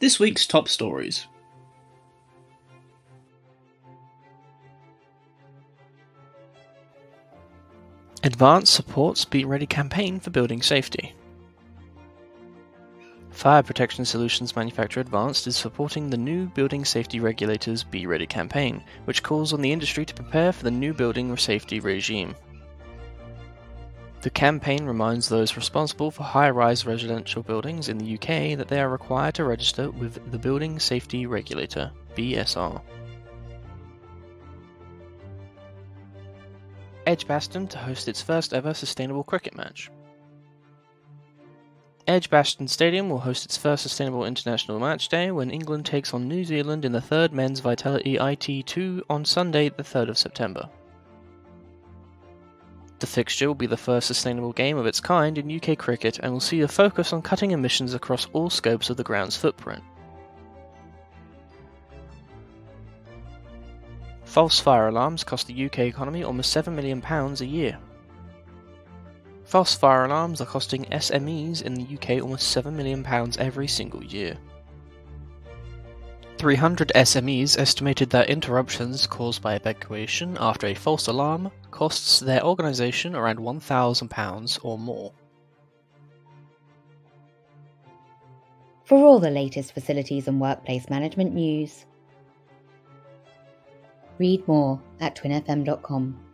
This week's top stories. Advanced supports Be Ready campaign for building safety. Fire Protection Solutions manufacturer Advanced is supporting the new Building Safety Regulators Be Ready campaign, which calls on the industry to prepare for the new building safety regime. The campaign reminds those responsible for high rise residential buildings in the UK that they are required to register with the Building Safety Regulator, BSR. Edgbaston to host its first ever sustainable cricket match. Edgbaston Stadium will host its first sustainable international match day when England takes on New Zealand in the third Men's Vitality IT20 on Sunday, the 3rd of September. The fixture will be the first sustainable game of its kind in UK cricket and will see a focus on cutting emissions across all scopes of the ground's footprint. False fire alarms cost the UK economy almost £7 million a year. False fire alarms are costing SMEs in the UK almost £7 million every single year. 300 SMEs estimated that interruptions caused by evacuation after a false alarm costs their organisation around £1,000 or more. For all the latest facilities and workplace management news, Read more at twinfm.com.